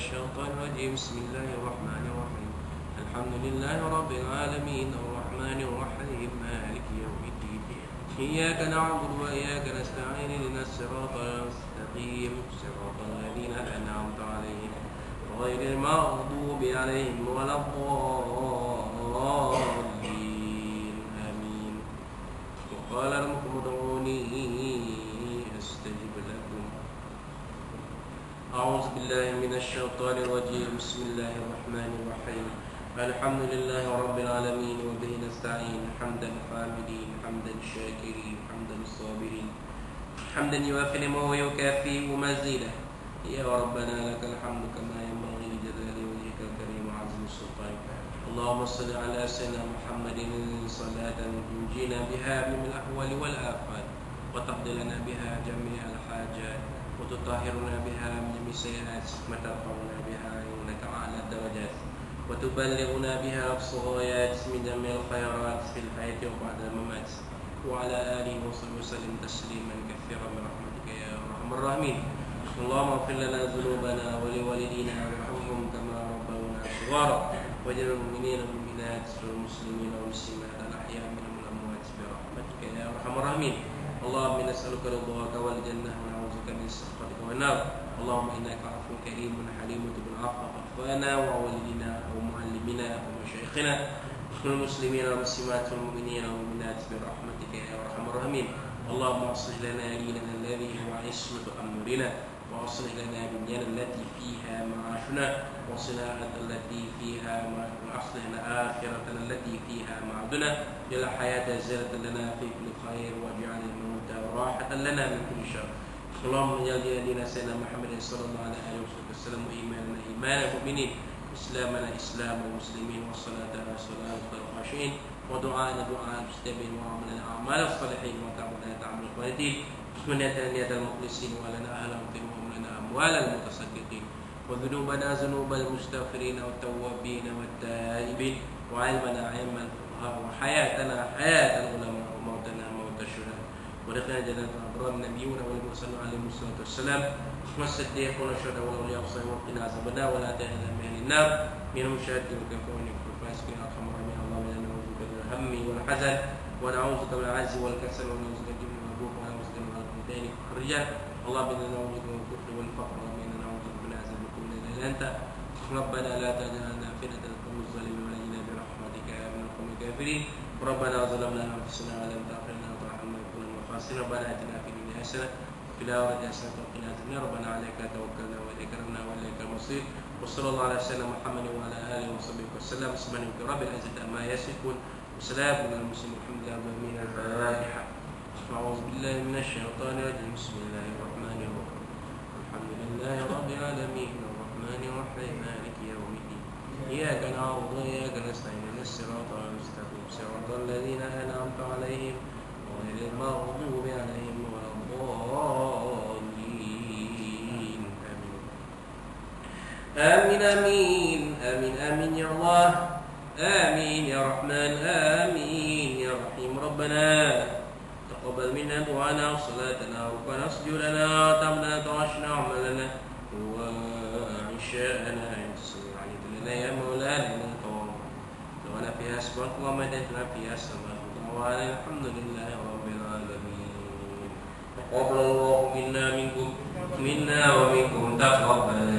الشيطان الرجيم. بسم الله الرحمن الرحيم. الحمد لله رب العالمين. الرحمن الرحيم. مالك يوم الدين. إياك نعبد وإياك نستعين. اهدنا الصراط المستقيم. صراط الذين أنعمت عليهم غير المغضوب عليهم ولا الضالين. أعوذ بالله من الشيطان الرجيم. بسم الله الرحمن الرحيم. الحمد لله رب العالمين وبه نستعين. حمدا الحامدين حمدا الشاكرين حمدا الصابرين حمدا يوافي نعمه ويكافئ مزيدا يا ربنا لك الحمد كما ينبغي لجلال وجهك الكريم وعظيم السلطان. اللهم صل على سيدنا محمد صلاة تنجينا بها من الأحوال والآفات وتقضي لنا بها جميع الحاجات وتطهرنا بها من جميع السيئات وترفعنا بها إنك أعلى الدرجات وتبلغنا بها أقصى الغايات من جميع الخيرات في الحياة وبعد الممات. وعلى آله وصحبه وسلم تسليما كثيرا برحمتك يا أرحم الراحمين. اللهم اغفر لنا ذنوبنا ولوالدينا وارحمهم كما ربونا صغارا. واجعل المؤمنين والمؤمنات والمسلمين والمسلمات الأحياء منهم والأموات برحمتك يا أرحم الراحمين. اللهم نسألك رضاك والجنة ونعوذ بك من سخطك والنار اللهم إنك عفو كريم حليم تب العفو أخوانا ووالدنا ومعلمنا ومشايخنا. والمسلمين والمسلمات والمؤمنين والمؤمنات برحمتك يا أرحم الراحمين. اللهم أصلح لنا ديننا الذي هو عصمة أمرنا وأصلح لنا دنيانا التي فيها معاشنا. وصلاة التي فيها وأصلح لنا آخرتنا التي فيها معادنا. اجعل الحياة زيادة لنا في كل خير. واجعل الموت راحة لنا من كل شر. اللهم اجعل ديننا سيدنا محمد صلى الله عليه وسلم وإيماننا إيمان المؤمنين إسلامنا إسلام المسلمين والصلاة على صلاة الخاشعين ودعاءنا دعاء المستقيم وعملنا أعمال الصالحين وتعبدنا تعمل الخالدين ونيتنا نية المخلصين ولنا أهل وأملنا أموال المتصدقين وذنوبنا ذنوب المستغفرين والتوابين والتائبين وعلمنا علم الفقهاء وحياتنا حياة موت الشهداء ودخلنا جنة الأبرار النبيون والمرسلون عليهم الصلاة والسلام والصديقون والشهداء والأولياء والصالحين وقنا عذاب النار ولا تهنا من النار منهم شهادة وكفرون والفاسقين أرحم الراحمين اللهم إنا نعوذ بك من الهم والحزن ونعوذ بك من العجز والكسل ونعوذ بك من الجبن ونعوذ بك من الدين الرجال اللهم إنا نعوذ بك من الكفر والفقر اللهم إنا نعوذ بك من عذاب كل إلا أنت ربنا لا تجعلنا فتنة للقوم الظالمين ونجنا برحمتك من القوم الكافرين ربنا ظلمنا أنفسنا ولم وترحمنا الخاسرين ربنا آتنا في الدنيا حسنة في الآخرة حسنة وقنا النار. ربنا عليك توكلنا وإليك ربنا وإليك المصير. وصلى الله على سيدنا محمد وعلى آله وصحبه وسلم. سبحانك رب العزة عما يصفون. وسلام على المسلمين الحمد لله رب العالمين. الفاتحة. أعوذ بالله من الشيطان الرجيم. بسم الله الرحمن الرحيم. الحمد لله رب العالمين. الرحمن الرحيم. مالك يوم الدين. إياك نعبد وإياك نستعين. اهدنا الصراط المستقيم. صراط الذين أنعمت عليهم غير المغضوب عليهم ولا الضالين آمين آمين آمين آمين آمين يا الله آمين يا رحمن آمين يا رحيم ربنا تقبل منا دعانا وصلاتنا ربنا سجودنا وتمنا تعشنا عملنا وعشاءنا عليك لنا يا مولانا من القوم لنا فيها سبحانك ومدتنا فيها السماء وعلى الحمد لله رب العالمين تقبل الله منا منكم منا ومنكم تقبل